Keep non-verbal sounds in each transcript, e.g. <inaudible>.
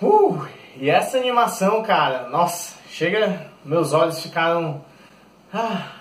Uh, e essa animação, cara, nossa, chega, meus olhos ficaram... Ah...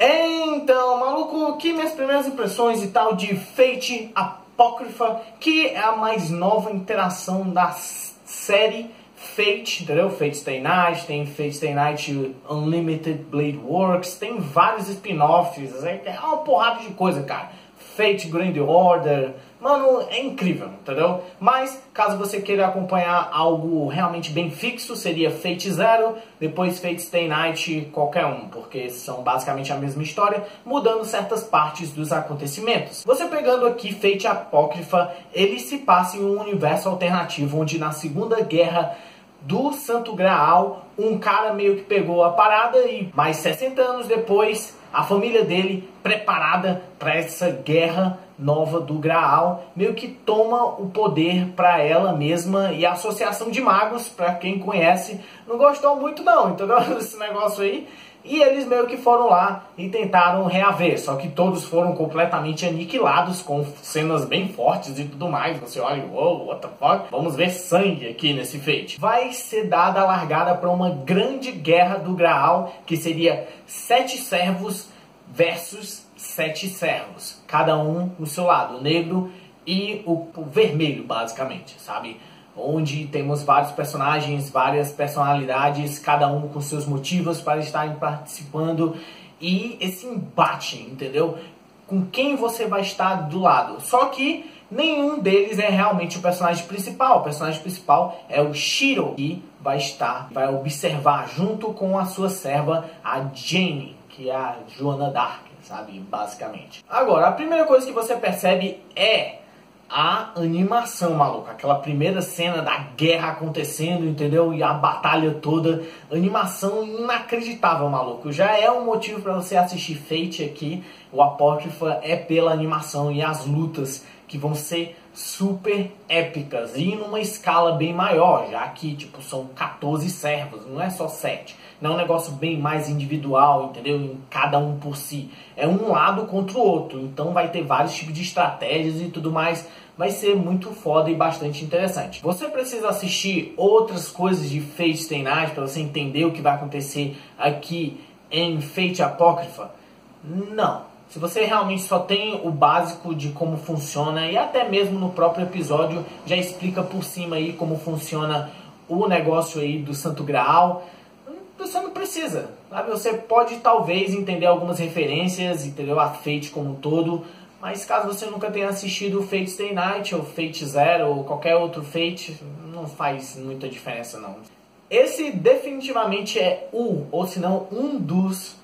Então, maluco, que minhas primeiras impressões e tal de Fate Apócrifa, que é a mais nova interação da série Fate, entendeu? Fate Stay Night, tem Fate Stay Night Unlimited Blade Works, tem vários spin-offs, é, é uma porrada de coisa, cara. Fate Grand Order, Mano, é incrível, entendeu? Mas, caso você queira acompanhar algo realmente bem fixo, seria Fate Zero, depois Fate Stay Night, qualquer um, porque são basicamente a mesma história, mudando certas partes dos acontecimentos. Você pegando aqui Fate Apócrifa, ele se passa em um universo alternativo, onde na Segunda Guerra do Santo Graal, um cara meio que pegou a parada e mais 60 anos depois, a família dele, preparada para essa guerra nova do Graal, meio que toma o poder para ela mesma e a Associação de Magos, para quem conhece, não gostou muito não, entendeu? <laughs> Esse negócio aí. E eles meio que foram lá e tentaram reaver, só que todos foram completamente aniquilados com cenas bem fortes e tudo mais. Você olha, wow, what the fuck? Vamos ver sangue aqui nesse feito. Vai ser dada a largada para uma grande guerra do Graal, que seria sete servos versus sete servos, cada um no seu lado, o negro e o, vermelho, basicamente, sabe? onde temos vários personagens, várias personalidades, cada um com seus motivos para estarem participando e esse embate, entendeu? Com quem você vai estar do lado. Só que nenhum deles é realmente o personagem principal. O personagem principal é o Shiro, que vai estar, vai observar junto com a sua serva, a Jane, que é a Joana Dark, sabe? Basicamente. Agora, a primeira coisa que você percebe é a animação, maluco. Aquela primeira cena da guerra acontecendo, entendeu? E a batalha toda. Animação inacreditável, maluco. Já é um motivo para você assistir Fate aqui. O Apócrifa é pela animação e as lutas que vão ser super épicas e numa escala bem maior, já que tipo são 14 servos, não é só 7. Não é um negócio bem mais individual, entendeu? Em cada um por si. É um lado contra o outro, então vai ter vários tipos de estratégias e tudo mais. Vai ser muito foda e bastante interessante. Você precisa assistir outras coisas de Fate Night para você entender o que vai acontecer aqui em Fate Apócrifa? Não se você realmente só tem o básico de como funciona e até mesmo no próprio episódio já explica por cima aí como funciona o negócio aí do Santo Graal, você não precisa. Sabe? Você pode talvez entender algumas referências, entendeu? A Fate como um todo, mas caso você nunca tenha assistido Fate Stay Night ou Fate Zero ou qualquer outro Fate, não faz muita diferença não. Esse definitivamente é o, ou se não um dos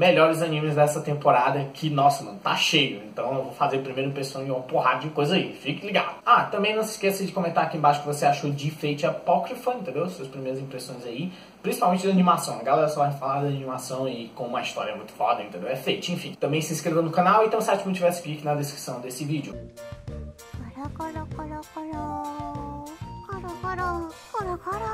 melhores animes dessa temporada, que, nossa, mano, tá cheio. Então eu vou fazer primeiro impressão em uma porrada de coisa aí. Fique ligado. Ah, também não se esqueça de comentar aqui embaixo o que você achou de Fate Apocrypha, entendeu? Suas primeiras impressões aí. Principalmente da animação. A galera só vai falar da animação e como a história é muito foda, entendeu? É Fate, enfim. Também se inscreva no canal e então o site Multiverse Geek na descrição desse vídeo. Coro, coro, coro, coro. Coro, coro, coro, coro.